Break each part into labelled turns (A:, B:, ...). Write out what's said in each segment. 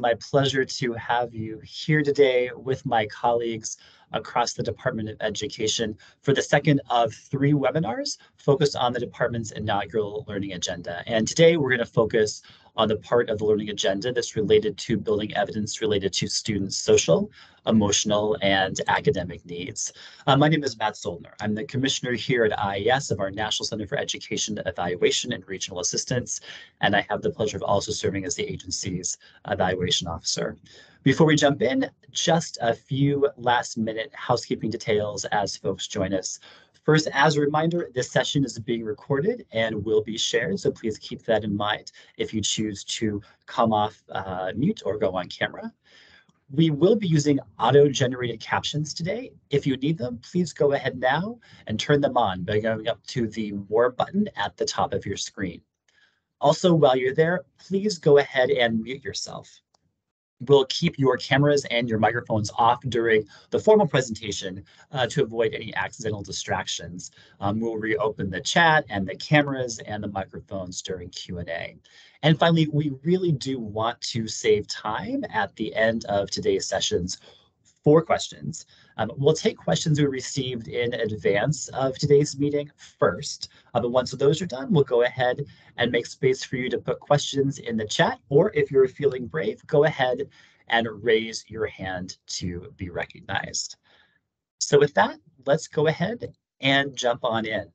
A: my pleasure to have you here today with my colleagues across the Department of Education for the second of three webinars focused on the department's inaugural learning agenda. And today we're going to focus on the part of the learning agenda that's related to building evidence related to students' social, emotional, and academic needs. Uh, my name is Matt Soldner. I'm the commissioner here at IES of our National Center for Education Evaluation and Regional Assistance, and I have the pleasure of also serving as the agency's evaluation officer. Before we jump in, just a few last minute housekeeping details as folks join us. First, as a reminder, this session is being recorded and will be shared, so please keep that in mind if you choose to come off uh, mute or go on camera. We will be using auto-generated captions today. If you need them, please go ahead now and turn them on by going up to the More button at the top of your screen. Also, while you're there, please go ahead and mute yourself will keep your cameras and your microphones off during the formal presentation uh, to avoid any accidental distractions. Um, we'll reopen the chat and the cameras and the microphones during Q&A. And finally, we really do want to save time at the end of today's sessions for questions. Um, we'll take questions we received in advance of today's meeting first. Uh, but once those are done, we'll go ahead and make space for you to put questions in the chat. Or if you're feeling brave, go ahead and raise your hand to be recognized. So with that, let's go ahead and jump on in.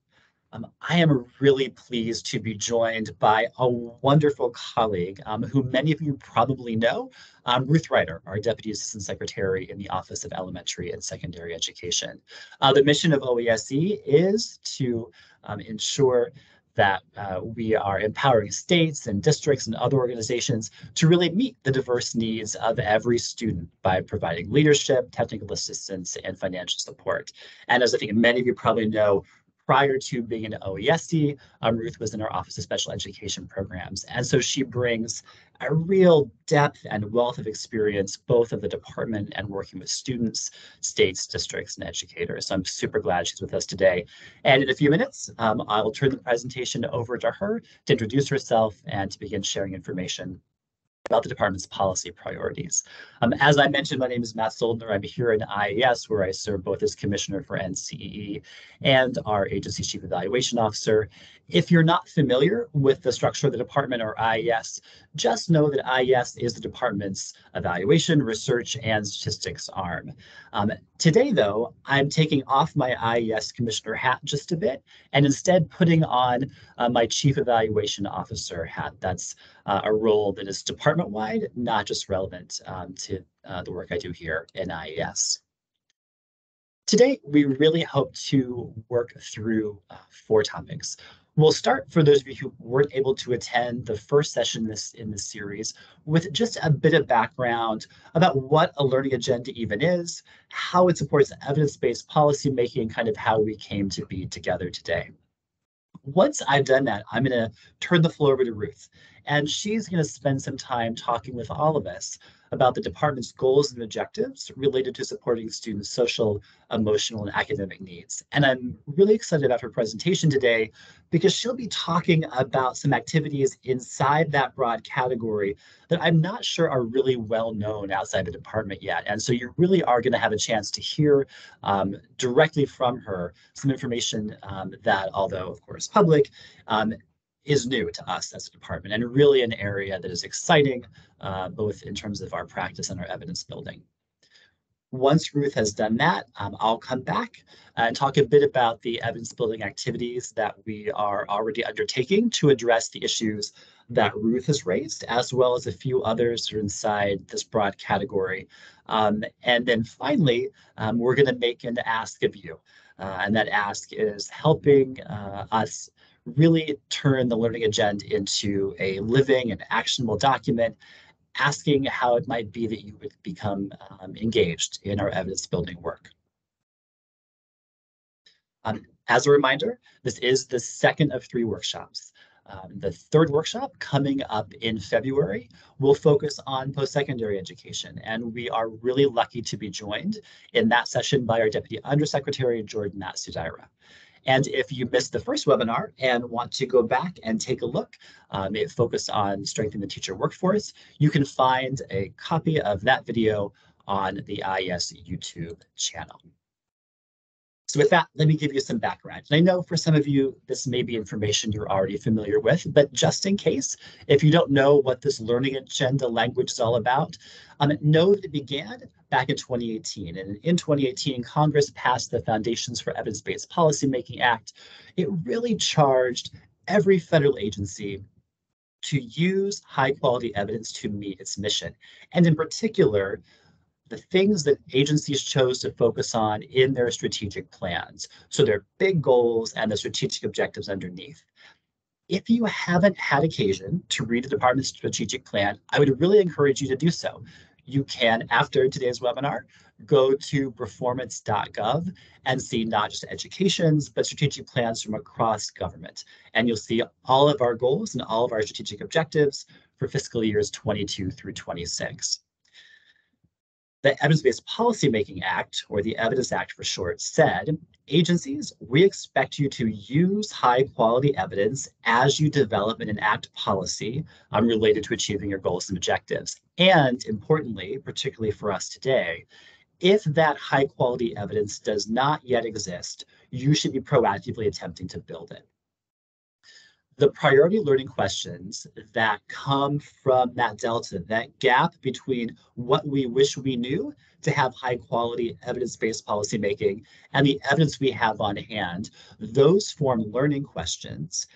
A: Um, I am really pleased to be joined by a wonderful colleague um, who many of you probably know, um, Ruth Ryder, our Deputy Assistant Secretary in the Office of Elementary and Secondary Education. Uh, the mission of OESE is to um, ensure that uh, we are empowering states and districts and other organizations to really meet the diverse needs of every student by providing leadership, technical assistance, and financial support. And as I think many of you probably know, prior to being in OESE, um, Ruth was in our Office of Special Education Programs. And so she brings a real depth and wealth of experience, both of the department and working with students, states, districts, and educators. So I'm super glad she's with us today. And in a few minutes, um, I will turn the presentation over to her to introduce herself and to begin sharing information about the department's policy priorities. Um, as I mentioned, my name is Matt Soldner. I'm here in IES, where I serve both as Commissioner for NCEE and our agency Chief Evaluation Officer. If you're not familiar with the structure of the department or IES, just know that IES is the department's evaluation, research, and statistics arm. Um, today, though, I'm taking off my IES Commissioner hat just a bit and instead putting on uh, my Chief Evaluation Officer hat. That's uh, a role that is department-wide, not just relevant um, to uh, the work I do here in IES. Today, we really hope to work through uh, four topics. We'll start, for those of you who weren't able to attend the first session this, in this series, with just a bit of background about what a learning agenda even is, how it supports evidence-based policymaking, and kind of how we came to be together today. Once I've done that, I'm going to turn the floor over to Ruth, and she's going to spend some time talking with all of us about the department's goals and objectives related to supporting students' social, emotional, and academic needs. And I'm really excited about her presentation today because she'll be talking about some activities inside that broad category that I'm not sure are really well known outside the department yet. And so you really are going to have a chance to hear um, directly from her some information um, that, although of course public, um, is new to us as a department and really an area that is exciting, uh, both in terms of our practice and our evidence building. Once Ruth has done that, um, I'll come back and talk a bit about the evidence building activities that we are already undertaking to address the issues that Ruth has raised, as well as a few others inside this broad category. Um, and then finally, um, we're going to make an ask of you. Uh, and that ask is helping uh, us really turn the learning agenda into a living and actionable document, asking how it might be that you would become um, engaged in our evidence building work. Um, as a reminder, this is the second of three workshops. Um, the third workshop coming up in February will focus on post-secondary education, and we are really lucky to be joined in that session by our Deputy Undersecretary, Jordan Matsudaira. And if you missed the first webinar and want to go back and take a look, um, it focused on strengthening the teacher workforce, you can find a copy of that video on the IES YouTube channel. So with that, let me give you some background. And I know for some of you, this may be information you're already familiar with, but just in case, if you don't know what this learning agenda language is all about, um, know that it began back in 2018. And in 2018, Congress passed the Foundations for Evidence-Based Policymaking Act. It really charged every federal agency to use high quality evidence to meet its mission. And in particular, the things that agencies chose to focus on in their strategic plans. So their big goals and the strategic objectives underneath. If you haven't had occasion to read the department's strategic plan, I would really encourage you to do so. You can, after today's webinar, go to performance.gov and see not just educations, but strategic plans from across government. And you'll see all of our goals and all of our strategic objectives for fiscal years 22 through 26. The Evidence-Based Policymaking Act, or the Evidence Act for short, said, agencies, we expect you to use high quality evidence as you develop and enact policy um, related to achieving your goals and objectives. And importantly, particularly for us today, if that high quality evidence does not yet exist, you should be proactively attempting to build it the priority learning questions that come from that delta, that gap between what we wish we knew to have high quality evidence-based policymaking and the evidence we have on hand, those form learning questions.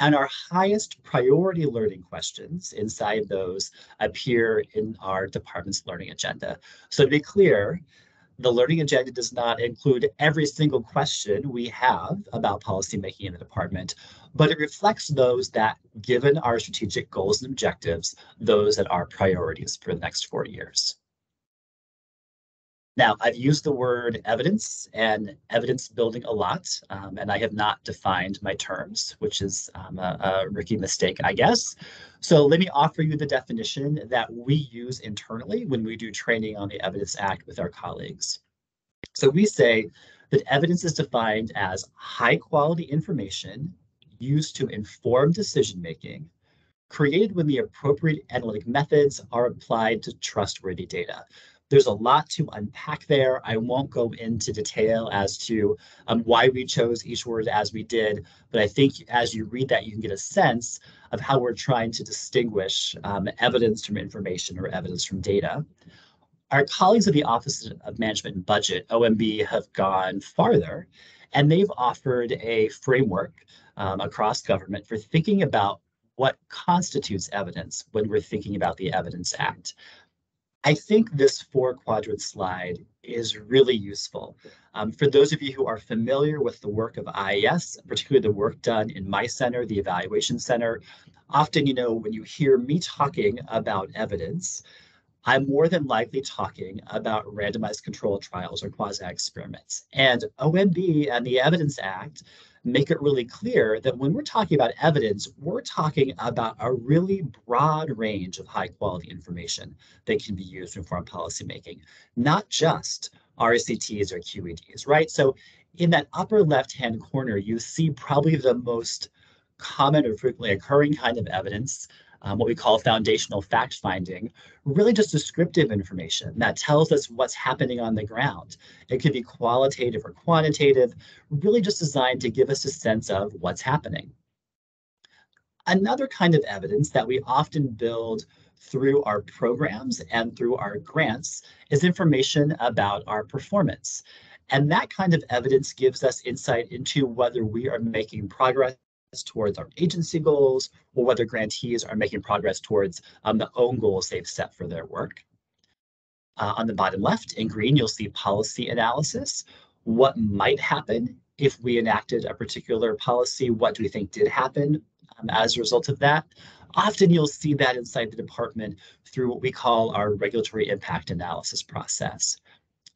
A: And our highest priority learning questions inside those appear in our department's learning agenda. So to be clear, the learning agenda does not include every single question we have about policymaking in the department, but it reflects those that, given our strategic goals and objectives, those that are priorities for the next four years. Now, I've used the word evidence and evidence building a lot, um, and I have not defined my terms, which is um, a, a rookie mistake, I guess. So let me offer you the definition that we use internally when we do training on the Evidence Act with our colleagues. So we say that evidence is defined as high quality information used to inform decision making, created when the appropriate analytic methods are applied to trustworthy data. There's a lot to unpack there. I won't go into detail as to um, why we chose each word as we did, but I think as you read that, you can get a sense of how we're trying to distinguish um, evidence from information or evidence from data. Our colleagues at the Office of Management and Budget, OMB, have gone farther, and they've offered a framework um, across government for thinking about what constitutes evidence when we're thinking about the Evidence Act. I think this four quadrant slide is really useful. Um, for those of you who are familiar with the work of IES, particularly the work done in my center, the Evaluation Center, often, you know, when you hear me talking about evidence, I'm more than likely talking about randomized controlled trials or quasi experiments. And OMB and the Evidence Act make it really clear that when we're talking about evidence, we're talking about a really broad range of high quality information that can be used to inform policymaking, not just RCTs or QEDs, right? So in that upper left-hand corner, you see probably the most common or frequently occurring kind of evidence um, what we call foundational fact finding, really just descriptive information that tells us what's happening on the ground. It could be qualitative or quantitative, really just designed to give us a sense of what's happening. Another kind of evidence that we often build through our programs and through our grants is information about our performance. And that kind of evidence gives us insight into whether we are making progress towards our agency goals or whether grantees are making progress towards um, the own goals they've set for their work. Uh, on the bottom left in green, you'll see policy analysis. What might happen if we enacted a particular policy? What do we think did happen um, as a result of that? Often you'll see that inside the department through what we call our regulatory impact analysis process.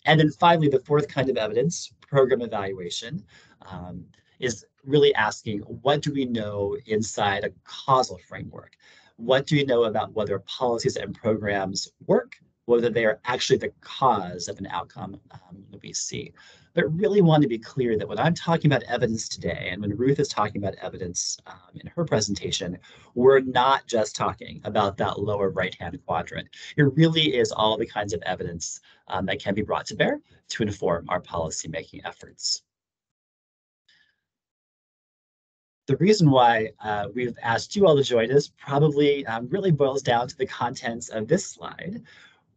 A: And then finally, the fourth kind of evidence, program evaluation, um, is really asking what do we know inside a causal framework? What do we know about whether policies and programs work, whether they are actually the cause of an outcome um, that we see? but really want to be clear that when I'm talking about evidence today, and when Ruth is talking about evidence um, in her presentation, we're not just talking about that lower right-hand quadrant. It really is all the kinds of evidence um, that can be brought to bear to inform our policymaking efforts. The reason why uh, we've asked you all to join us probably um, really boils down to the contents of this slide,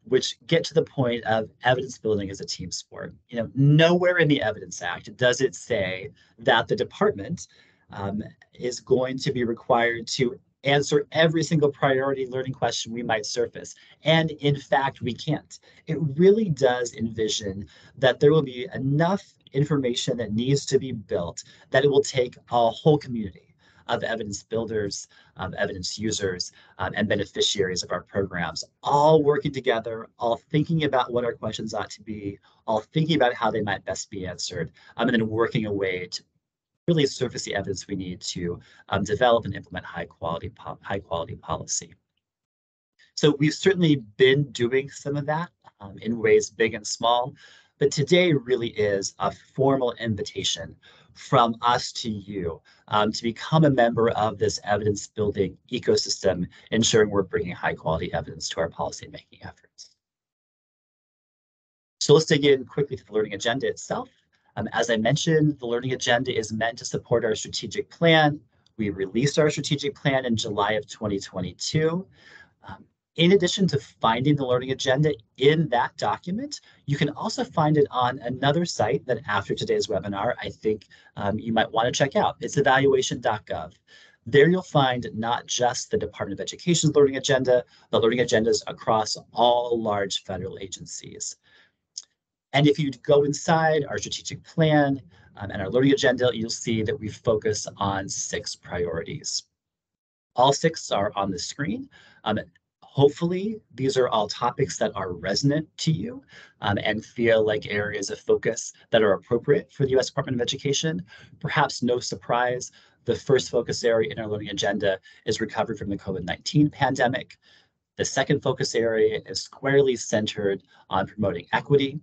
A: which get to the point of evidence building as a team sport. You know, nowhere in the Evidence Act does it say that the department um, is going to be required to answer every single priority learning question we might surface. And in fact, we can't. It really does envision that there will be enough information that needs to be built that it will take a whole community of evidence builders, um, evidence users, um, and beneficiaries of our programs, all working together, all thinking about what our questions ought to be, all thinking about how they might best be answered, um, and then working a way to really surface the evidence we need to um, develop and implement high quality, high quality policy. So we've certainly been doing some of that um, in ways big and small, but today really is a formal invitation from us to you um, to become a member of this evidence building ecosystem, ensuring we're bringing high quality evidence to our policy making efforts. So let's dig in quickly to the learning agenda itself. Um, as I mentioned, the learning agenda is meant to support our strategic plan. We released our strategic plan in July of 2022. Um, in addition to finding the learning agenda in that document, you can also find it on another site that after today's webinar, I think um, you might want to check out. It's evaluation.gov. There you'll find not just the Department of Education's learning agenda, but learning agendas across all large federal agencies. And if you go inside our strategic plan um, and our learning agenda, you'll see that we focus on six priorities. All six are on the screen. Um, Hopefully, these are all topics that are resonant to you um, and feel like areas of focus that are appropriate for the U.S. Department of Education. Perhaps no surprise, the first focus area in our learning agenda is recovery from the COVID-19 pandemic. The second focus area is squarely centered on promoting equity.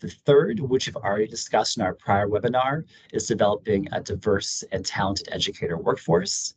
A: The third, which we've already discussed in our prior webinar, is developing a diverse and talented educator workforce.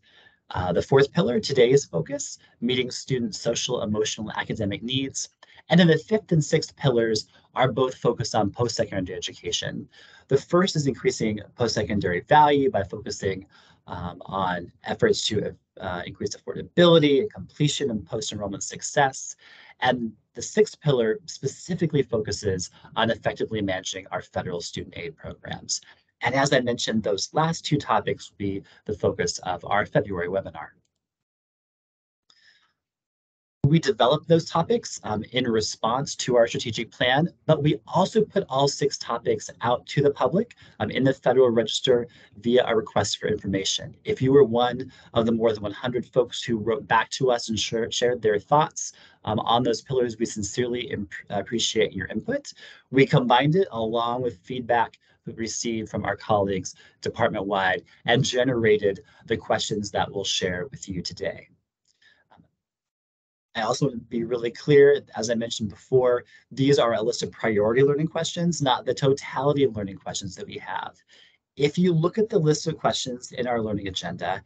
A: Uh, the fourth pillar, today's focus, meeting students' social, emotional, and academic needs. And then the fifth and sixth pillars are both focused on post-secondary education. The first is increasing post-secondary value by focusing um, on efforts to uh, increase affordability and completion and post-enrollment success. And the sixth pillar specifically focuses on effectively managing our federal student aid programs. And as I mentioned, those last two topics will be the focus of our February webinar. We developed those topics um, in response to our strategic plan, but we also put all six topics out to the public um, in the Federal Register via a request for information. If you were one of the more than 100 folks who wrote back to us and shared their thoughts um, on those pillars, we sincerely appreciate your input. We combined it along with feedback received from our colleagues department-wide and generated the questions that we'll share with you today. I also want to be really clear, as I mentioned before, these are a list of priority learning questions, not the totality of learning questions that we have. If you look at the list of questions in our learning agenda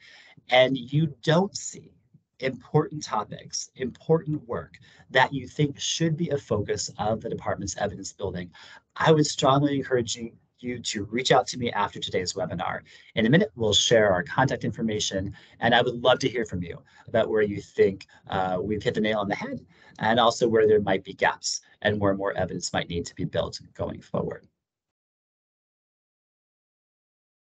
A: and you don't see important topics, important work that you think should be a focus of the department's evidence building, I would strongly encourage you you to reach out to me after today's webinar. In a minute, we'll share our contact information, and I would love to hear from you about where you think uh, we've hit the nail on the head, and also where there might be gaps and where more evidence might need to be built going forward.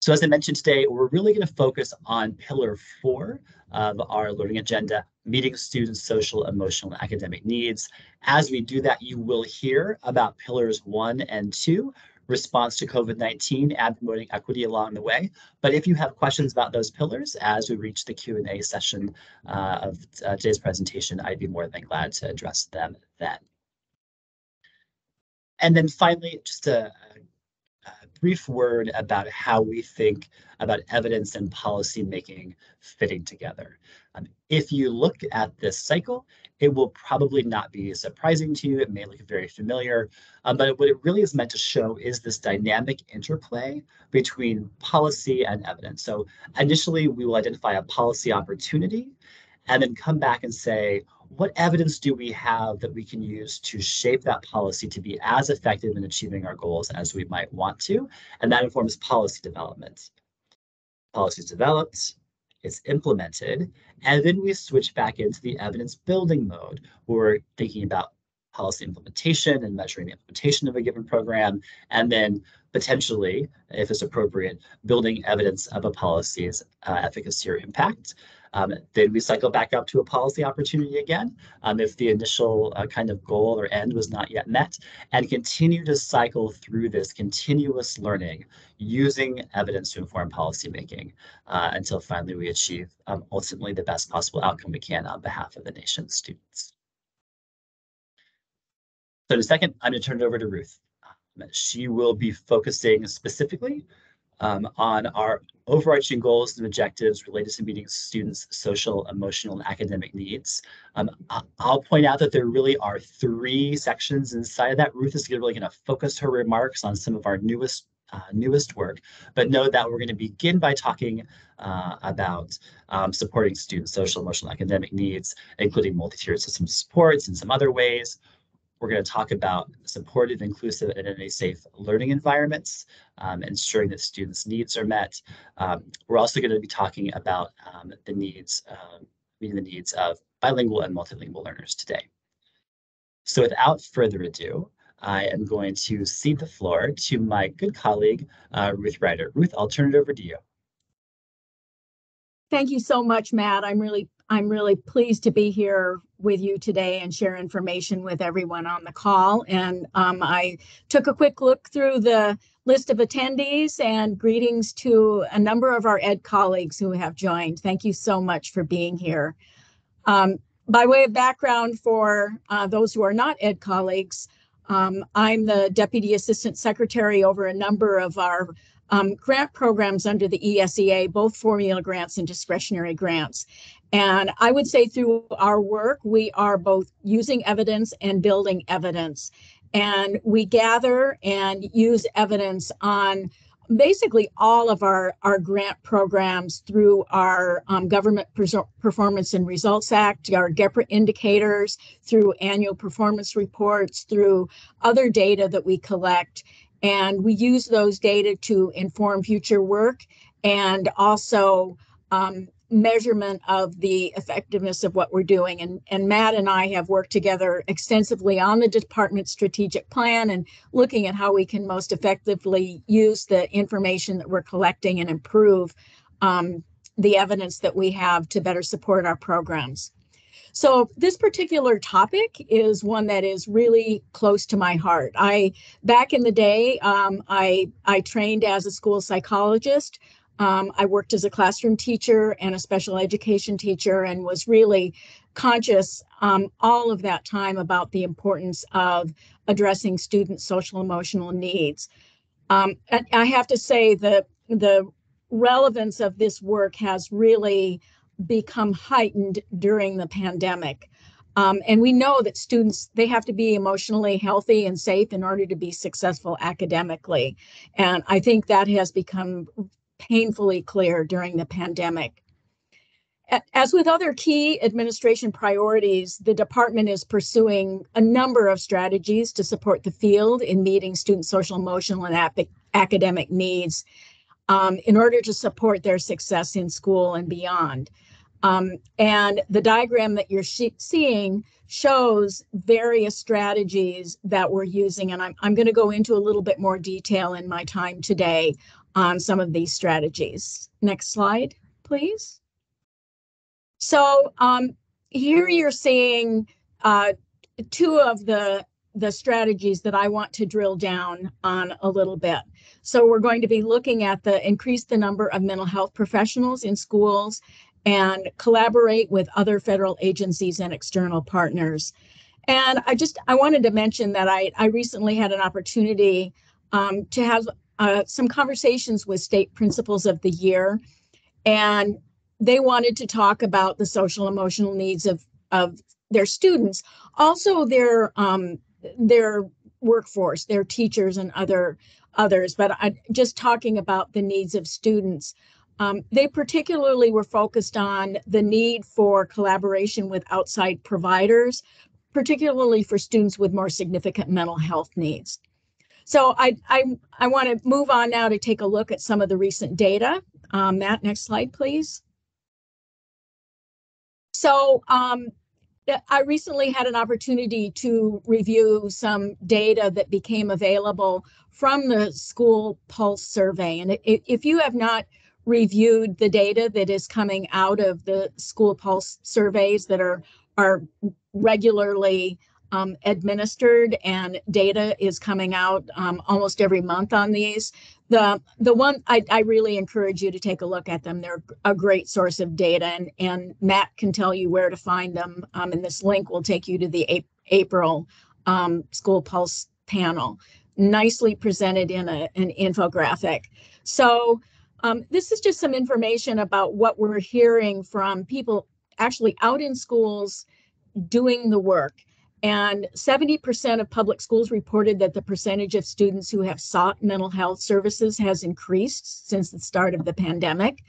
A: So as I mentioned today, we're really going to focus on pillar four of our learning agenda, meeting students' social, emotional, and academic needs. As we do that, you will hear about pillars one and two, response to COVID-19 and promoting equity along the way. But if you have questions about those pillars as we reach the Q&A session uh, of uh, today's presentation, I'd be more than glad to address them then. And then finally, just a, a brief word about how we think about evidence and policy making fitting together. Um, if you look at this cycle, it will probably not be surprising to you. It may look very familiar, um, but what it really is meant to show is this dynamic interplay between policy and evidence. So initially, we will identify a policy opportunity and then come back and say, what evidence do we have that we can use to shape that policy to be as effective in achieving our goals as we might want to? And that informs policy development. Policies developed, it's implemented, and then we switch back into the evidence building mode where we're thinking about policy implementation and measuring the implementation of a given program, and then potentially, if it's appropriate, building evidence of a policy's uh, efficacy or impact. Um, then we cycle back up to a policy opportunity again um, if the initial uh, kind of goal or end was not yet met, and continue to cycle through this continuous learning using evidence to inform policymaking uh, until finally we achieve um, ultimately the best possible outcome we can on behalf of the nation's students. So in a second, I'm going to turn it over to Ruth. Um, she will be focusing specifically um, on our overarching goals and objectives related to meeting students' social, emotional, and academic needs. Um, I'll point out that there really are three sections inside of that. Ruth is really going to focus her remarks on some of our newest uh, newest work, but know that we're going to begin by talking uh, about um, supporting students' social, emotional, academic needs, including multi-tiered system supports and some other ways. We're going to talk about supportive, inclusive, and identity safe learning environments, um, ensuring that students' needs are met. Um, we're also going to be talking about um, the needs, uh, meeting the needs of bilingual and multilingual learners today. So without further ado, I am going to cede the floor to my good colleague, uh, Ruth Ryder. Ruth, I'll turn it over to you.
B: Thank you so much, Matt. I'm really I'm really pleased to be here with you today and share information with everyone on the call. And um, I took a quick look through the list of attendees and greetings to a number of our ed colleagues who have joined. Thank you so much for being here. Um, by way of background for uh, those who are not ed colleagues, um, I'm the Deputy Assistant Secretary over a number of our um, grant programs under the ESEA, both formula grants and discretionary grants. And I would say through our work, we are both using evidence and building evidence. And we gather and use evidence on basically all of our, our grant programs through our um, Government Performance and Results Act, our GPRA indicators, through annual performance reports, through other data that we collect. And we use those data to inform future work and also um, measurement of the effectiveness of what we're doing. And, and Matt and I have worked together extensively on the department's strategic plan and looking at how we can most effectively use the information that we're collecting and improve um, the evidence that we have to better support our programs. So this particular topic is one that is really close to my heart. I back in the day, um, I I trained as a school psychologist. Um, I worked as a classroom teacher and a special education teacher, and was really conscious um, all of that time about the importance of addressing students' social emotional needs. Um, I have to say that the relevance of this work has really become heightened during the pandemic. Um, and we know that students, they have to be emotionally healthy and safe in order to be successful academically. And I think that has become painfully clear during the pandemic. As with other key administration priorities, the department is pursuing a number of strategies to support the field in meeting student social, emotional, and academic needs um, in order to support their success in school and beyond. Um, and the diagram that you're seeing shows various strategies that we're using. And I'm, I'm going to go into a little bit more detail in my time today on some of these strategies. Next slide, please. So um, here you're seeing uh, two of the the strategies that I want to drill down on a little bit. So we're going to be looking at the increase the number of mental health professionals in schools and collaborate with other federal agencies and external partners. And I just I wanted to mention that I I recently had an opportunity um, to have uh, some conversations with state principals of the year, and they wanted to talk about the social emotional needs of of their students, also their um, their workforce, their teachers and other others. But I, just talking about the needs of students. Um, they particularly were focused on the need for collaboration with outside providers, particularly for students with more significant mental health needs. So I, I, I want to move on now to take a look at some of the recent data. Um, Matt, next slide, please. So um, I recently had an opportunity to review some data that became available from the school pulse survey. And if you have not reviewed the data that is coming out of the school pulse surveys that are are regularly um, administered and data is coming out um, almost every month on these. The the one I, I really encourage you to take a look at them. They're a great source of data, and and Matt can tell you where to find them. Um, and this link will take you to the a- April um, School Pulse panel, nicely presented in a, an infographic. So um, this is just some information about what we're hearing from people actually out in schools doing the work. And 70% of public schools reported that the percentage of students who have sought mental health services has increased since the start of the pandemic.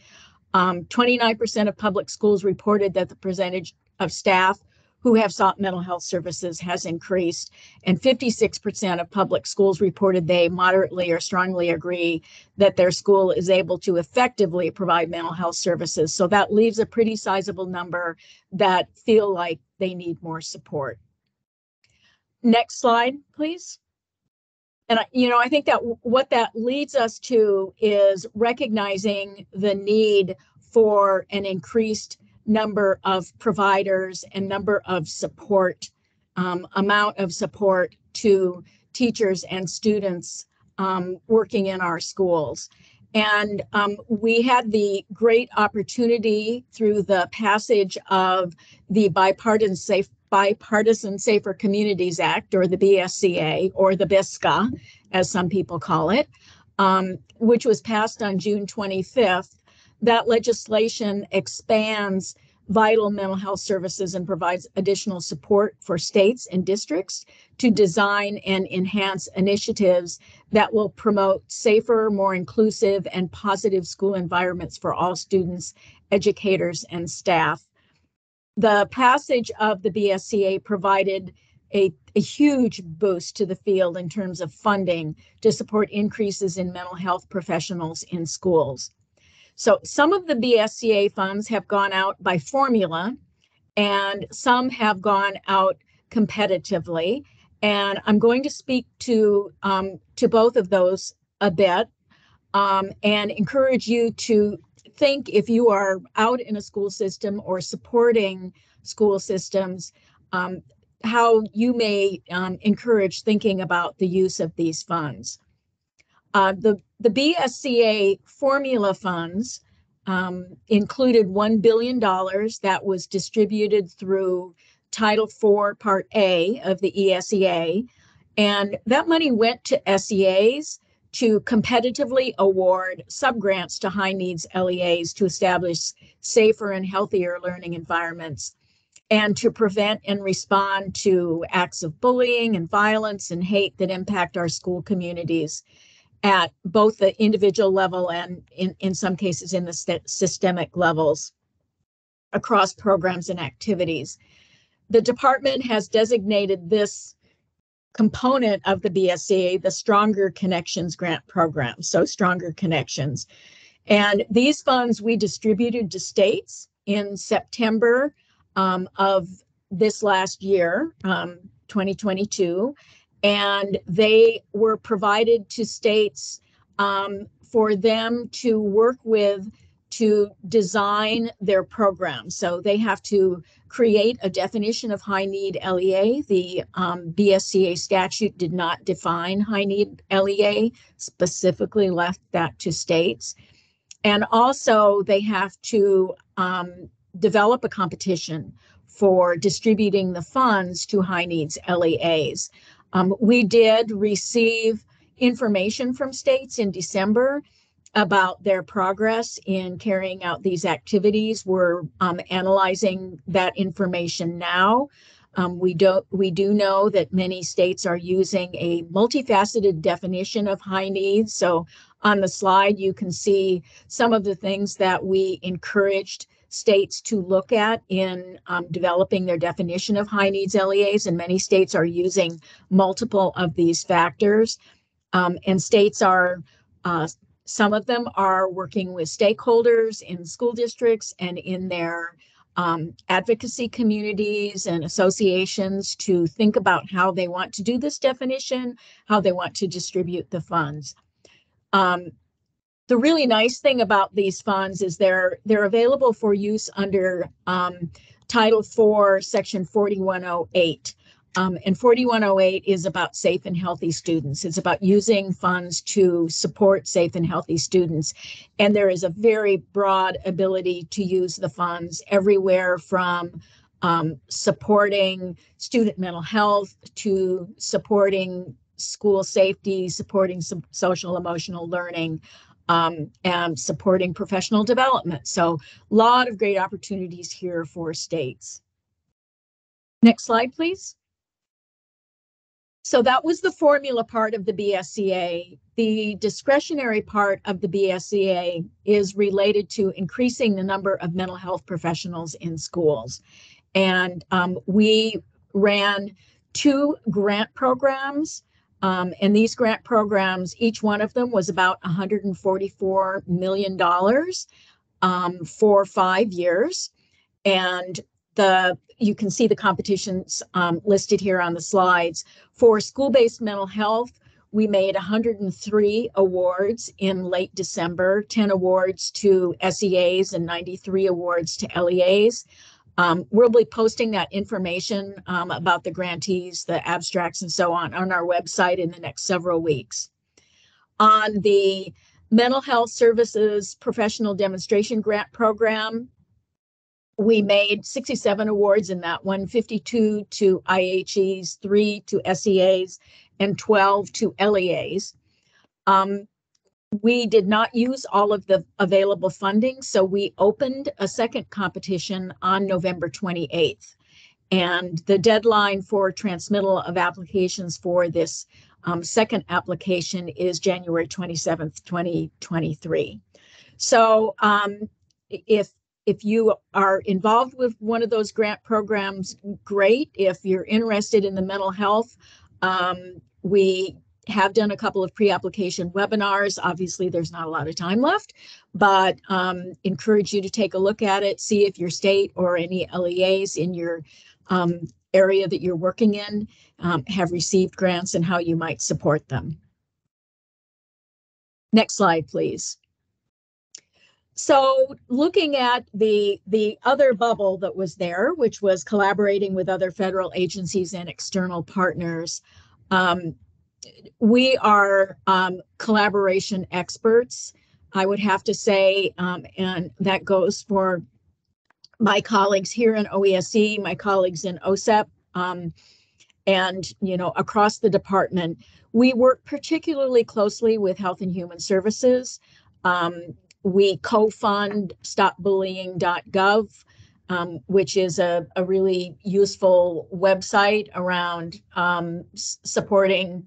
B: Um, 29% of public schools reported that the percentage of staff who have sought mental health services has increased, and 56% of public schools reported they moderately or strongly agree that their school is able to effectively provide mental health services. So that leaves a pretty sizable number that feel like they need more support. Next slide, please. And you know, I think that what that leads us to is recognizing the need for an increased number of providers and number of support, um, amount of support to teachers and students um, working in our schools. And um, we had the great opportunity through the passage of the bipartisan safe Bipartisan Safer Communities Act, or the BSCA, or the BISCA, as some people call it, um, which was passed on June 25th. That legislation expands vital mental health services and provides additional support for states and districts to design and enhance initiatives that will promote safer, more inclusive, and positive school environments for all students, educators, and staff the passage of the BSCA provided a, a, huge boost to the field in terms of funding to support increases in mental health professionals in schools. So some of the BSCA funds have gone out by formula and some have gone out competitively. And I'm going to speak to, um, to both of those a bit um, and encourage you to think if you are out in a school system or supporting school systems, um, how you may um, encourage thinking about the use of these funds. Uh, the, the BSCA formula funds um, included $1 billion that was distributed through Title IV, Part A of the ESEA. And that money went to SEAs to competitively award subgrants to high needs LEAs to establish safer and healthier learning environments and to prevent and respond to acts of bullying and violence and hate that impact our school communities at both the individual level and in, in some cases in the st- systemic levels across programs and activities. The department has designated this component of the BSCA, the Stronger Connections Grant Program. So, Stronger Connections. And these funds we distributed to states in September um, of this last year, um, 2022. And they were provided to states um, for them to work with to design their program. So they have to create a definition of high need LEA. The um, BSCA statute did not define high need LEA, specifically left that to states. And also, they have to um, develop a competition for distributing the funds to high needs LEAs. Um, we did receive information from states in December about their progress in carrying out these activities. We're um, analyzing that information now. Um, we don't we do know that many states are using a multifaceted definition of high needs. So on the slide, you can see some of the things that we encouraged states to look at in um, developing their definition of high needs LEAs, and many states are using multiple of these factors. Um, and states are, uh, some of them are working with stakeholders in school districts and in their um, advocacy communities and associations to think about how they want to do this definition, how they want to distribute the funds. Um, the really nice thing about these funds is they're they're available for use under um, Title IV, Section 4108. Um, and 4108 is about safe and healthy students. It's about using funds to support safe and healthy students. And there is a very broad ability to use the funds everywhere from um, supporting student mental health to supporting school safety, supporting some social emotional learning, um, and supporting professional development. So a lot of great opportunities here for states. Next slide, please. So that was the formula part of the BSCA. The discretionary part of the BSCA is related to increasing the number of mental health professionals in schools. And um, we ran two grant programs um, and these grant programs, each one of them was about $144 million um, for five years. And the you can see the competitions um, listed here on the slides. For school-based mental health, we made 103 awards in late December, 10 awards to SEAs and 93 awards to LEAs. Um, we'll be posting that information um, about the grantees, the abstracts, and so on on our website in the next several weeks. On the Mental Health Services Professional Demonstration Grant Program, we made 67 awards in that one 52 to IHEs, three to SEAs, and 12 to LEAs. Um, we did not use all of the available funding, so we opened a second competition on November 28th. And the deadline for transmittal of applications for this um, second application is January 27th, 2023. So um, if if you are involved with one of those grant programs, great. If you're interested in the mental health, um, we have done a couple of pre-application webinars. Obviously, there's not a lot of time left, but um, encourage you to take a look at it, see if your state or any LEAs in your um, area that you're working in um, have received grants and how you might support them. Next slide, please. So looking at the, the other bubble that was there, which was collaborating with other federal agencies and external partners, um, we are um, collaboration experts, I would have to say, um, and that goes for my colleagues here in OESE, my colleagues in OSEP, um, and you know across the department. We work particularly closely with Health and Human Services. Um, we co-fund StopBullying.gov. Um, which is a, a really useful website around um, supporting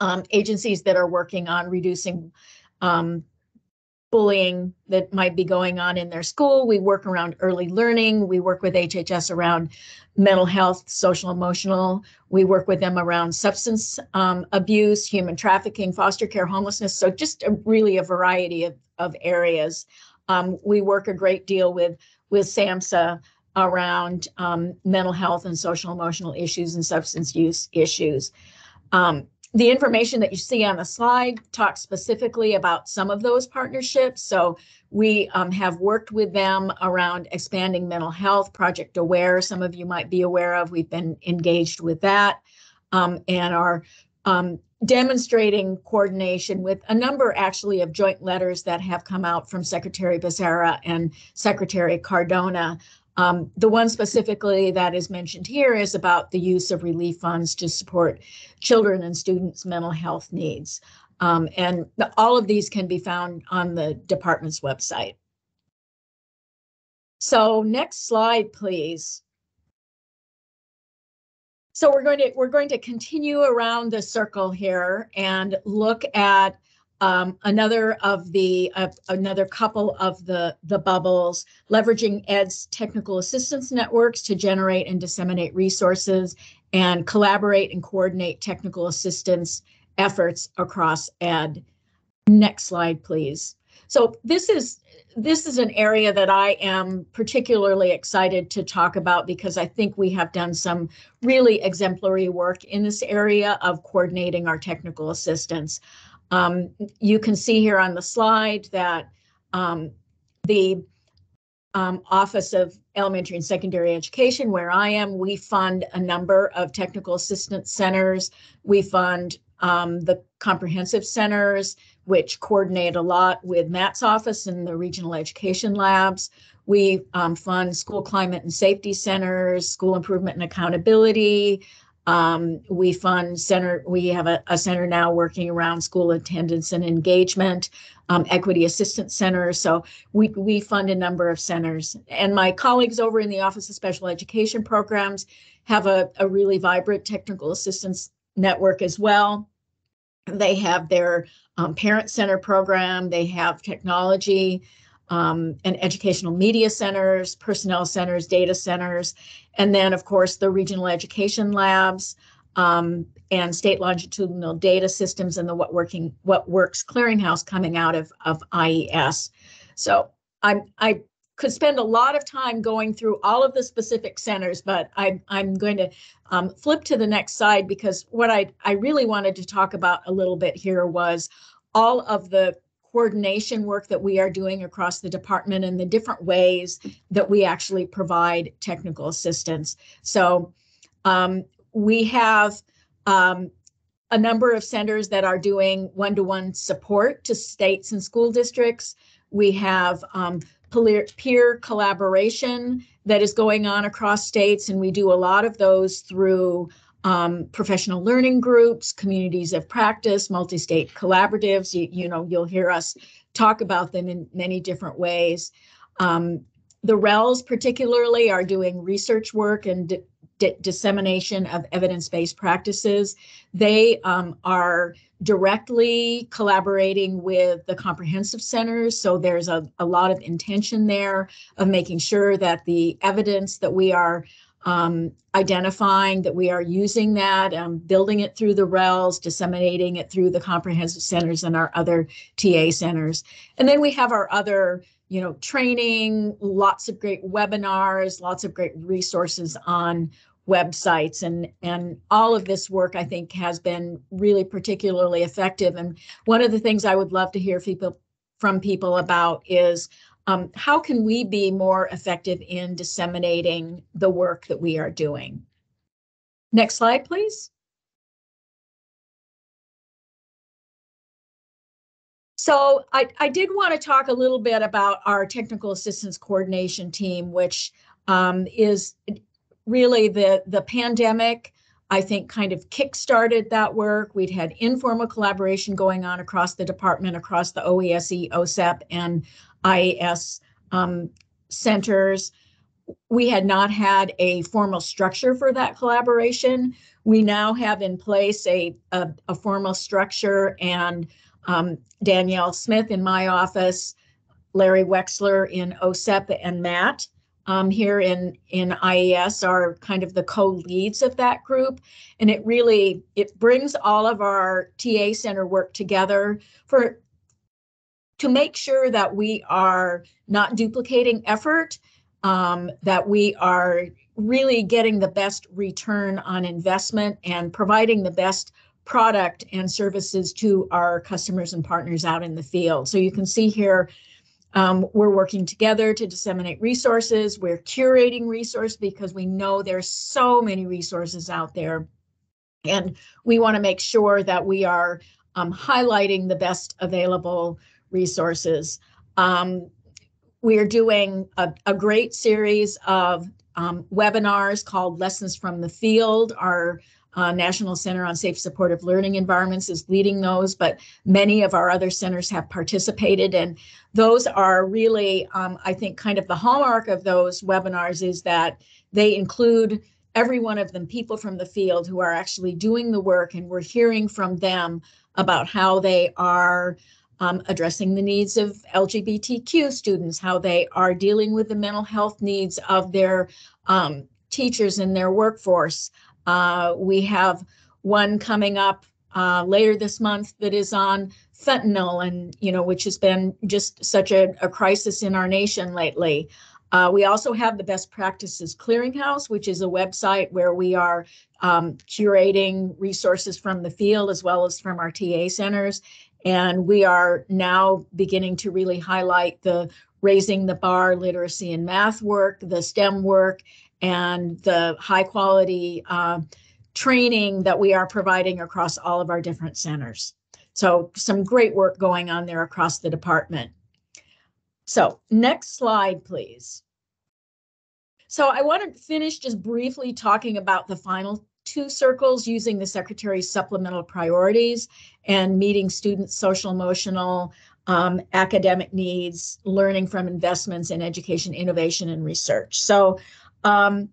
B: um, agencies that are working on reducing um, bullying that might be going on in their school. We work around early learning. We work with HHS around mental health, social emotional. We work with them around substance um, abuse, human trafficking, foster care, homelessness. So just a, really a variety of, of areas. Um, we work a great deal with with SAMHSA around um, mental health and social emotional issues and substance use issues. Um, the information that you see on the slide talks specifically about some of those partnerships. So we um, have worked with them around expanding mental health, Project Aware, some of you might be aware of. We've been engaged with that um, and are um, demonstrating coordination with a number actually of joint letters that have come out from Secretary Becerra and Secretary Cardona um, the one specifically that is mentioned here is about the use of relief funds to support children and students' mental health needs. Um, and the, all of these can be found on the department's website. So next slide, please. So we're going to we're going to continue around the circle here and look at um, another of the uh, another couple of the the bubbles leveraging ed's technical assistance networks to generate and disseminate resources and collaborate and coordinate technical assistance efforts across ed next slide please so this is this is an area that I am particularly excited to talk about because I think we have done some really exemplary work in this area of coordinating our technical assistance. Um, you can see here on the slide that um, the um, Office of Elementary and Secondary Education, where I am, we fund a number of technical assistance centers. We fund um, the comprehensive centers, which coordinate a lot with Matt's office and the regional education labs. We um, fund school climate and safety centers, school improvement and accountability. Um, we fund center, we have a, a, center now working around school attendance and engagement, um, equity assistance centers. So we, we fund a number of centers. And my colleagues over in the Office of Special Education Programs have a, a really vibrant technical assistance network as well. They have their um, parent center program, they have technology um, and educational media centers, personnel centers, data centers, and then, of course, the regional education labs um, and state longitudinal data systems and the What Working What Works clearinghouse coming out of, of IES. So I'm I could spend a lot of time going through all of the specific centers, but I, I'm going to um, flip to the next slide because what I, I really wanted to talk about a little bit here was all of the coordination work that we are doing across the department and the different ways that we actually provide technical assistance. So um, we have um, a number of centers that are doing one-to-one support to states and school districts. We have um, peer collaboration that is going on across states, and we do a lot of those through um, professional learning groups, communities of practice, multi-state collaboratives. You, you, know, you'll hear us talk about them in many different ways. Um, the RELs particularly are doing research work and dissemination of evidence-based practices. They um, are directly collaborating with the comprehensive centers. So there's a, a lot of intention there of making sure that the evidence that we are um, identifying that we are using that, um, building it through the RELs, disseminating it through the comprehensive centers and our other TA centers. And then we have our other, you know, training, lots of great webinars, lots of great resources on websites and and all of this work I think has been really particularly effective. And one of the things I would love to hear people from people about is um, how can we be more effective in disseminating the work that we are doing? Next slide, please. So I, I did want to talk a little bit about our technical assistance coordination team, which um, is really the, the pandemic, I think kind of kick-started that work. We'd had informal collaboration going on across the department, across the OESE, OSEP, and IES um, centers. We had not had a formal structure for that collaboration. We now have in place a, a, a formal structure and um, Danielle Smith in my office, Larry Wexler in OSEP, and Matt um, here in in IES are kind of the co-leads of that group, and it really it brings all of our TA center work together for to make sure that we are not duplicating effort, um, that we are really getting the best return on investment and providing the best product and services to our customers and partners out in the field. So you can see here, um, we're working together to disseminate resources. We're curating resource because we know there's so many resources out there. And we want to make sure that we are um, highlighting the best available resources. Um, we are doing a, a, great series of um, webinars called Lessons from the Field. Our uh, National Center on Safe Supportive Learning Environments is leading those, but many of our other centers have participated. And those are really, um, I think, kind of the hallmark of those webinars is that they include every one of them people from the field who are actually doing the work, and we're hearing from them about how they are um, addressing the needs of LGBTQ students, how they are dealing with the mental health needs of their um, teachers in their workforce. Uh, we have one coming up uh, later this month that is on fentanyl and you know which has been just such a, a crisis in our nation lately uh, we also have the Best Practices Clearinghouse, which is a website where we are um, curating resources from the field as well as from our TA centers. And we are now beginning to really highlight the raising the bar literacy and math work, the STEM work, and the high quality uh, training that we are providing across all of our different centers. So some great work going on there across the department. So next slide, please. So I want to finish just briefly talking about the final two circles using the Secretary's supplemental priorities and meeting students' social emotional um, academic needs, learning from investments in education, innovation, and research. So um,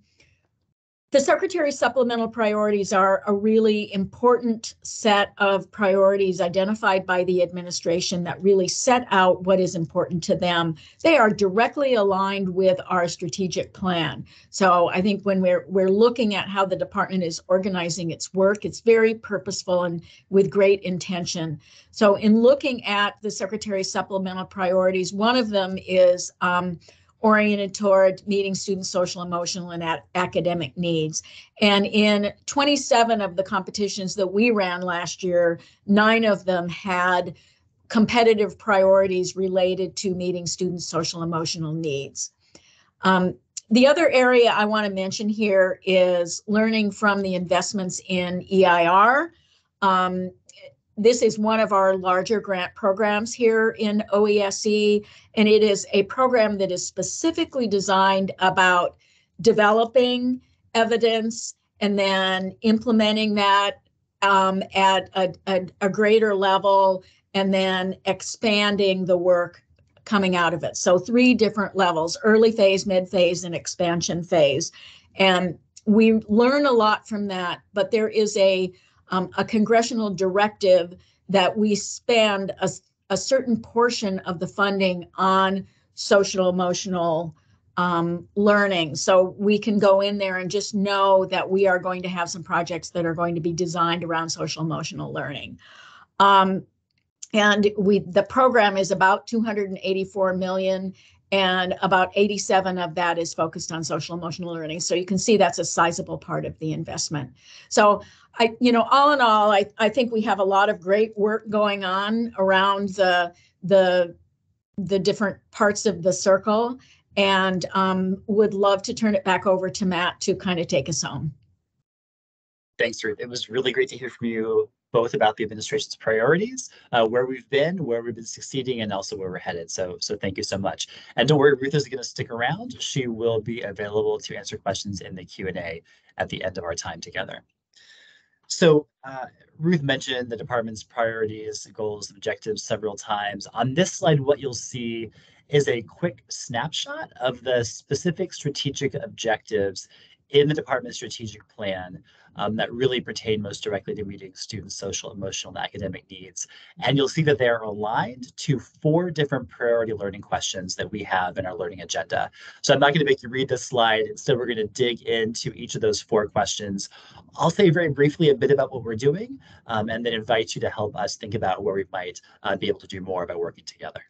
B: the Secretary's supplemental priorities are a really important set of priorities identified by the administration that really set out what is important to them. They are directly aligned with our strategic plan. So I think when we're we're looking at how the department is organizing its work, it's very purposeful and with great intention. So in looking at the Secretary's supplemental priorities, one of them is um, oriented toward meeting students' social, emotional, and academic needs. And in 27 of the competitions that we ran last year, nine of them had competitive priorities related to meeting students' social, emotional needs. Um, the other area I want to mention here is learning from the investments in EIR. Um, this is one of our larger grant programs here in OESE, and it is a program that is specifically designed about developing evidence and then implementing that um, at a, a, a greater level and then expanding the work coming out of it. So three different levels, early phase, mid phase, and expansion phase. And we learn a lot from that, but there is a um, a congressional directive that we spend a, a certain portion of the funding on social emotional um, learning. So we can go in there and just know that we are going to have some projects that are going to be designed around social emotional learning. Um, and we the program is about 284 million and about 87 of that is focused on social emotional learning so you can see that's a sizable part of the investment so i you know all in all i, I think we have a lot of great work going on around the the the different parts of the circle and um, would love to turn it back over to matt to kind of take us home
A: thanks ruth it was really great to hear from you both about the administration's priorities, uh, where we've been, where we've been succeeding, and also where we're headed. So, so thank you so much. And don't worry, Ruth is going to stick around. She will be available to answer questions in the Q&A at the end of our time together. So uh, Ruth mentioned the department's priorities, goals, objectives several times. On this slide, what you'll see is a quick snapshot of the specific strategic objectives in the department's strategic plan um, that really pertain most directly to meeting students' social, emotional, and academic needs. And you'll see that they are aligned to four different priority learning questions that we have in our learning agenda. So I'm not going to make you read this slide. Instead, we're going to dig into each of those four questions. I'll say very briefly a bit about what we're doing um, and then invite you to help us think about where we might uh, be able to do more by working together.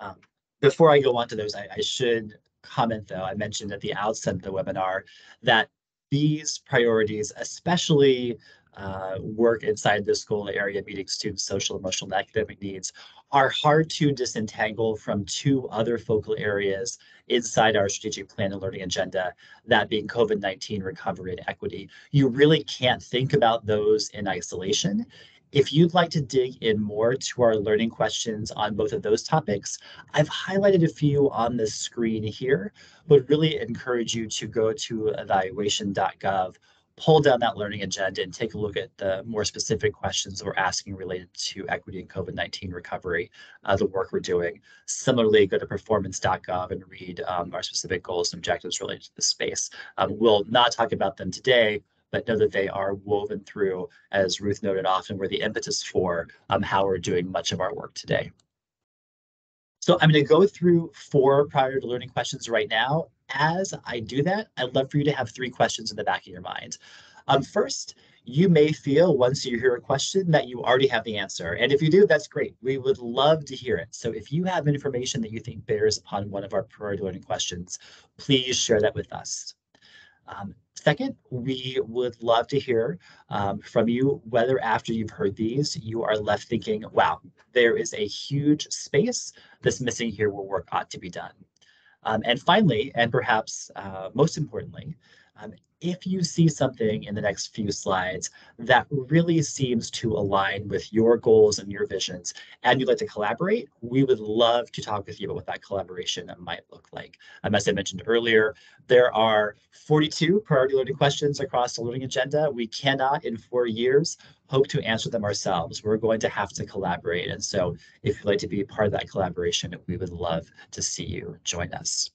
A: Um, before I go on to those, I, I should comment though, I mentioned at the outset of the webinar that these priorities, especially uh, work inside the school area meeting students' social, emotional, and academic needs, are hard to disentangle from two other focal areas inside our strategic plan and learning agenda, that being COVID 19 recovery and equity. You really can't think about those in isolation. If you'd like to dig in more to our learning questions on both of those topics, I've highlighted a few on the screen here, but really encourage you to go to evaluation.gov pull down that learning agenda and take a look at the more specific questions we're asking related to equity and COVID-19 recovery, uh, the work we're doing. Similarly, go to performance.gov and read um, our specific goals and objectives related to the space. Um, we'll not talk about them today, but know that they are woven through, as Ruth noted often, were the impetus for um, how we're doing much of our work today. So I'm going to go through four prior to learning questions right now. As I do that, I'd love for you to have three questions in the back of your mind. Um, first, you may feel once you hear a question that you already have the answer. And if you do, that's great. We would love to hear it. So if you have information that you think bears upon one of our prior learning questions, please share that with us. Um, second, we would love to hear um, from you whether after you've heard these, you are left thinking, wow, there is a huge space that's missing here where work ought to be done. Um, and finally, and perhaps uh, most importantly, um, if you see something in the next few slides that really seems to align with your goals and your visions, and you'd like to collaborate, we would love to talk with you about what that collaboration might look like. Um, as I mentioned earlier, there are 42 priority learning questions across the learning agenda. We cannot, in four years, hope to answer them ourselves. We're going to have to collaborate. And so if you'd like to be part of that collaboration, we would love to see you join us.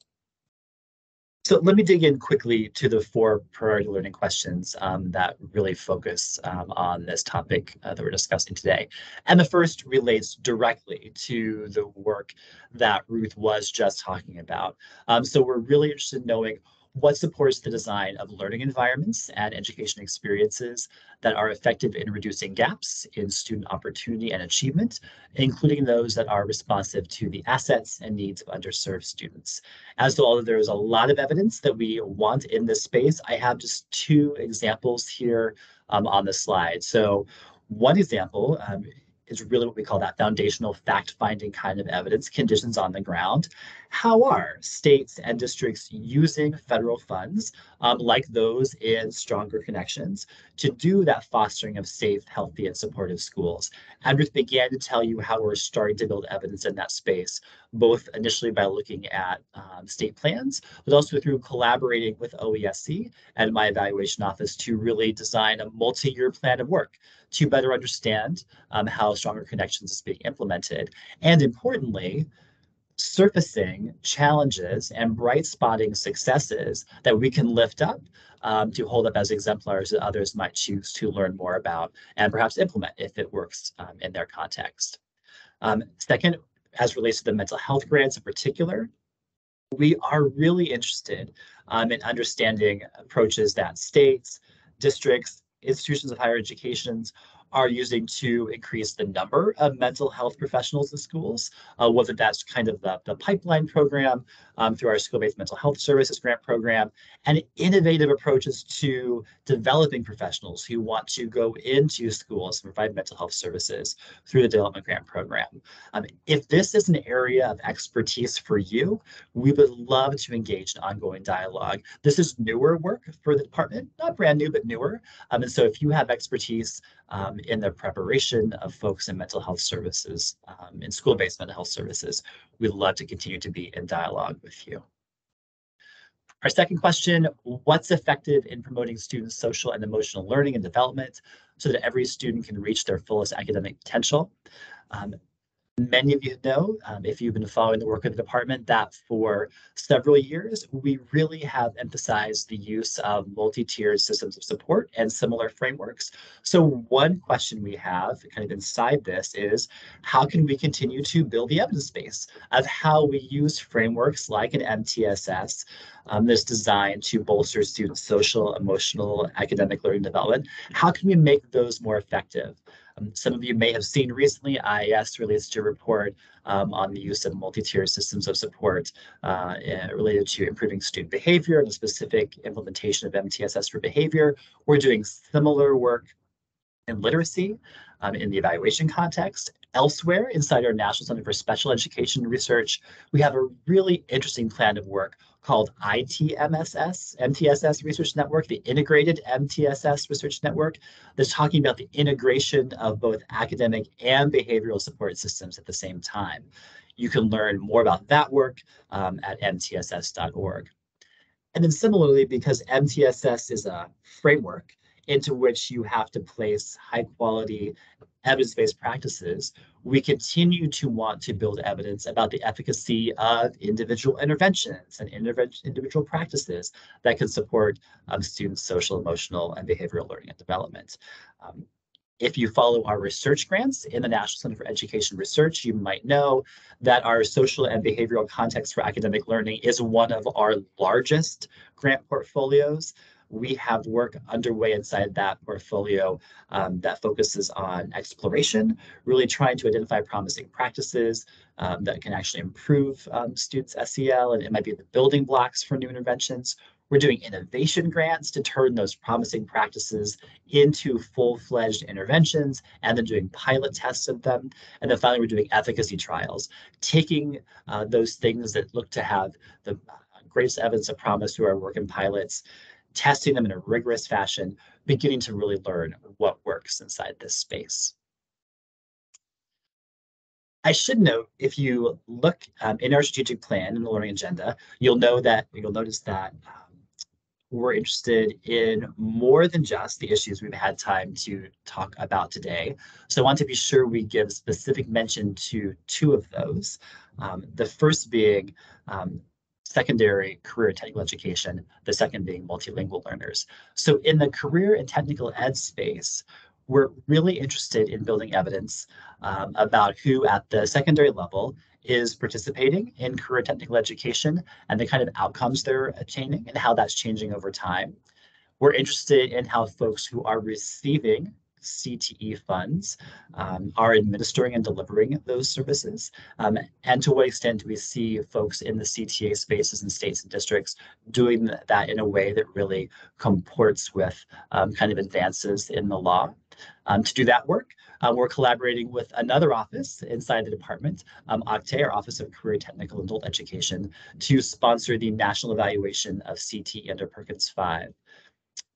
A: So let me dig in quickly to the four priority learning questions um, that really focus um, on this topic uh, that we're discussing today. And the first relates directly to the work that Ruth was just talking about. Um, so we're really interested in knowing what supports the design of learning environments and education experiences that are effective in reducing gaps in student opportunity and achievement, including those that are responsive to the assets and needs of underserved students. As to although there is a lot of evidence that we want in this space, I have just two examples here um, on the slide. So one example um, is really what we call that foundational fact-finding kind of evidence, conditions on the ground. How are states and districts using federal funds, um, like those in Stronger Connections, to do that fostering of safe, healthy, and supportive schools? And Ruth began to tell you how we're starting to build evidence in that space, both initially by looking at um, state plans, but also through collaborating with OESE and my evaluation office to really design a multi-year plan of work to better understand um, how Stronger Connections is being implemented. And importantly, surfacing challenges and bright spotting successes that we can lift up um, to hold up as exemplars that others might choose to learn more about and perhaps implement if it works um, in their context. Um, second, as relates to the mental health grants in particular, we are really interested um, in understanding approaches that states, districts, institutions of higher educations are using to increase the number of mental health professionals in schools, uh, whether that's kind of the, the pipeline program um, through our school-based mental health services grant program, and innovative approaches to developing professionals who want to go into schools and provide mental health services through the development grant program. Um, if this is an area of expertise for you, we would love to engage in ongoing dialogue. This is newer work for the department, not brand new, but newer. Um, and so if you have expertise um, in the preparation of folks in mental health services, um, in school-based mental health services, we'd love to continue to be in dialogue with you. Our second question, what's effective in promoting students' social and emotional learning and development so that every student can reach their fullest academic potential? Um, Many of you know, um, if you've been following the work of the department, that for several years, we really have emphasized the use of multi-tiered systems of support and similar frameworks. So one question we have kind of inside this is, how can we continue to build the evidence base of how we use frameworks like an MTSS um, that's designed to bolster students' social, emotional, academic learning development? How can we make those more effective? Um, some of you may have seen recently, IES released a report um, on the use of multi-tier systems of support uh, eh, related to improving student behavior and the specific implementation of MTSS for behavior. We're doing similar work in literacy um, in the evaluation context. Elsewhere, inside our National Center for Special Education Research, we have a really interesting plan of work called ITMSS, MTSS Research Network, the Integrated MTSS Research Network, that's talking about the integration of both academic and behavioral support systems at the same time. You can learn more about that work um, at mtss.org. And then similarly, because MTSS is a framework into which you have to place high quality evidence-based practices, we continue to want to build evidence about the efficacy of individual interventions and individual practices that can support um, students' social, emotional, and behavioral learning and development. Um, if you follow our research grants in the National Center for Education Research, you might know that our social and behavioral context for academic learning is one of our largest grant portfolios we have work underway inside that portfolio um, that focuses on exploration, really trying to identify promising practices um, that can actually improve um, students' SEL, and it might be the building blocks for new interventions. We're doing innovation grants to turn those promising practices into full-fledged interventions and then doing pilot tests of them. And then finally, we're doing efficacy trials, taking uh, those things that look to have the uh, greatest evidence of promise through our work in pilots testing them in a rigorous fashion, beginning to really learn what works inside this space. I should note, if you look um, in our strategic plan in the learning agenda, you'll know that you'll notice that um, we're interested in more than just the issues we've had time to talk about today. So I want to be sure we give specific mention to two of those. Um, the first being um, secondary career technical education, the second being multilingual learners. So in the career and technical ed space, we're really interested in building evidence um, about who at the secondary level is participating in career technical education and the kind of outcomes they're attaining and how that's changing over time. We're interested in how folks who are receiving CTE funds um, are administering and delivering those services? Um, and to what extent do we see folks in the CTE spaces in states and districts doing that in a way that really comports with um, kind of advances in the law? Um, to do that work, uh, we're collaborating with another office inside the department, um, OCTAE, our Office of Career Technical Adult Education, to sponsor the national evaluation of CTE under Perkins 5.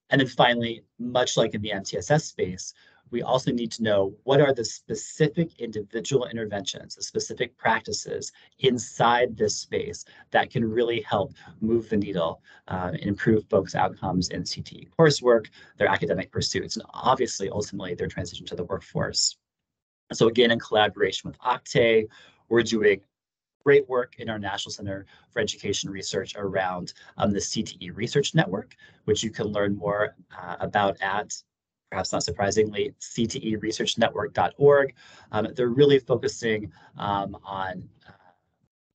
A: And then finally, much like in the MTSS space, we also need to know what are the specific individual interventions, the specific practices inside this space that can really help move the needle uh, and improve folks' outcomes in CTE coursework, their academic pursuits, and obviously, ultimately, their transition to the workforce. So again, in collaboration with OCTAE, we're doing great work in our National Center for Education Research around um, the CTE Research Network, which you can learn more uh, about at, perhaps not surprisingly, cteresearchnetwork.org. Um, they're really focusing um, on uh,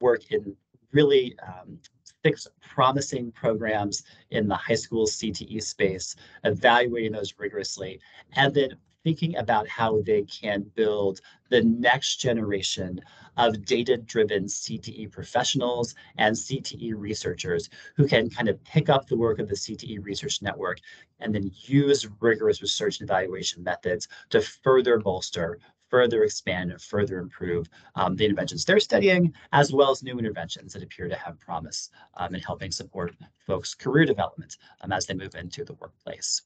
A: work in really um, six promising programs in the high school CTE space, evaluating those rigorously, and then thinking about how they can build the next generation of data-driven CTE professionals and CTE researchers who can kind of pick up the work of the CTE Research Network and then use rigorous research and evaluation methods to further bolster further expand and further improve um, the interventions they're studying, as well as new interventions that appear to have promise um, in helping support folks' career development um, as they move into the workplace.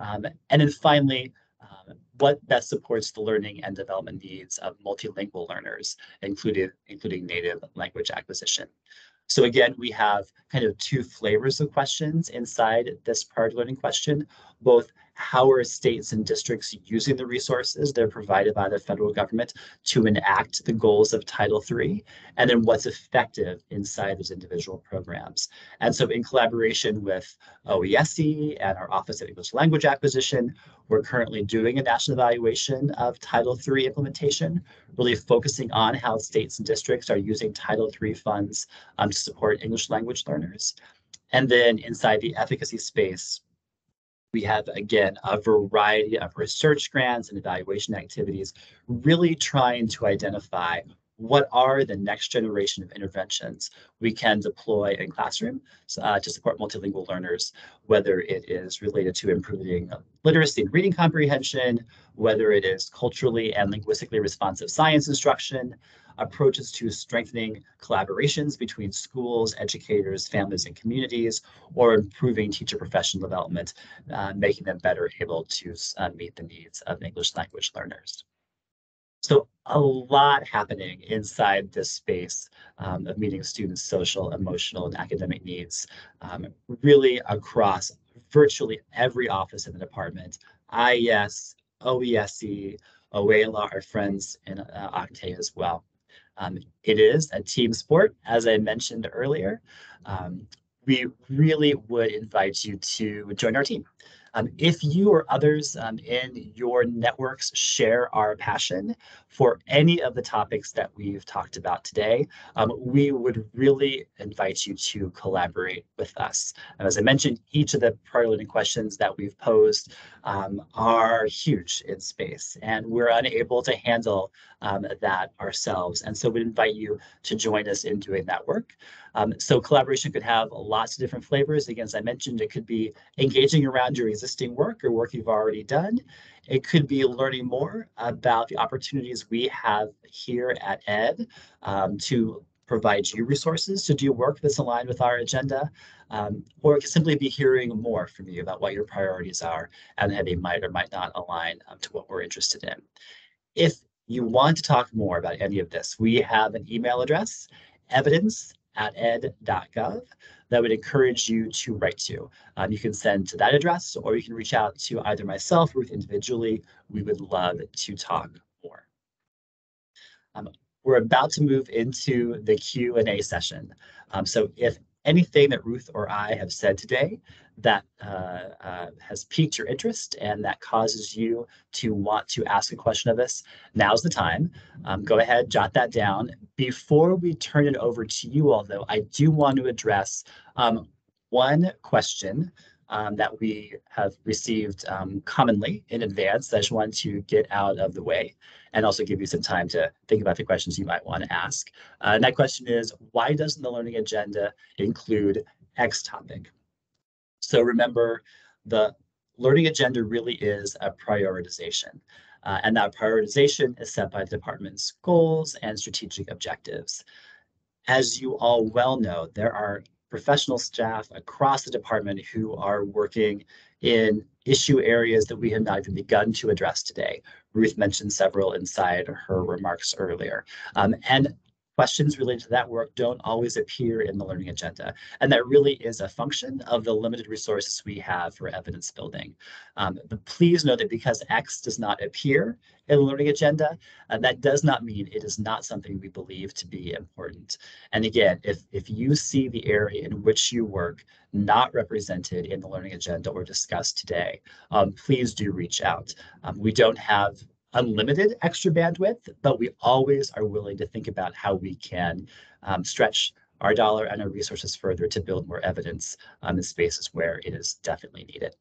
A: Um, and then finally, um, what best supports the learning and development needs of multilingual learners, including, including native language acquisition. So again, we have kind of two flavors of questions inside this priority learning question, both how are states and districts using the resources that are provided by the federal government to enact the goals of Title III, and then what's effective inside those individual programs. And so in collaboration with OESE and our Office of English Language Acquisition, we're currently doing a national evaluation of Title III implementation, really focusing on how states and districts are using Title III funds um, to support English language learners. And then inside the efficacy space, we have, again, a variety of research grants and evaluation activities, really trying to identify what are the next generation of interventions we can deploy in classroom uh, to support multilingual learners, whether it is related to improving literacy and reading comprehension, whether it is culturally and linguistically responsive science instruction, approaches to strengthening collaborations between schools, educators, families, and communities, or improving teacher professional development, uh, making them better able to uh, meet the needs of English language learners. So a lot happening inside this space um, of meeting students' social, emotional, and academic needs, um, really across virtually every office in the department. IES, OESE, OELA, our friends in uh, as well. Um, it is a team sport, as I mentioned earlier. Um, we really would invite you to join our team. Um, if you or others um, in your networks share our passion for any of the topics that we've talked about today, um, we would really invite you to collaborate with us. And as I mentioned, each of the prior learning questions that we've posed um, are huge in space, and we're unable to handle um, that ourselves. And so we invite you to join us in doing that work. Um, so collaboration could have lots of different flavors. Again, as I mentioned, it could be engaging around your existing work or work you've already done. It could be learning more about the opportunities we have here at ED um, to provide you resources to do work that's aligned with our agenda, um, or it could simply be hearing more from you about what your priorities are and how they might or might not align um, to what we're interested in. If you want to talk more about any of this, we have an email address, evidence at ed.gov that would encourage you to write to. Um, you can send to that address or you can reach out to either myself or Ruth individually. We would love to talk more. Um, we're about to move into the Q&A session. Um, so if anything that Ruth or I have said today that uh, uh, has piqued your interest and that causes you to want to ask a question of us, now's the time. Um, go ahead, jot that down. Before we turn it over to you all, though, I do want to address um, one question um, that we have received um, commonly in advance. I just want to get out of the way and also give you some time to think about the questions you might want to ask. Uh, and that question is, why doesn't the learning agenda include X topic? So remember, the learning agenda really is a prioritization. Uh, and that prioritization is set by the department's goals and strategic objectives. As you all well know, there are professional staff across the department who are working in issue areas that we have not even begun to address today. Ruth mentioned several inside her remarks earlier. Um, and questions related to that work don't always appear in the learning agenda. And that really is a function of the limited resources we have for evidence building. Um, but please know that because X does not appear in the learning agenda, uh, that does not mean it is not something we believe to be important. And again, if, if you see the area in which you work not represented in the learning agenda or discussed today, um, please do reach out. Um, we don't have unlimited extra bandwidth, but we always are willing to think about how we can um, stretch our dollar and our resources further to build more evidence um, in spaces where it is definitely needed.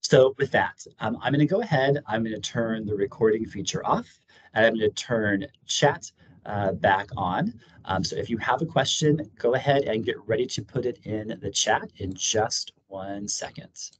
A: So with that, um, I'm going to go ahead, I'm going to turn the recording feature off, and I'm going to turn chat uh, back on. Um, so if you have a question, go ahead and get ready to put it in the chat in just one second.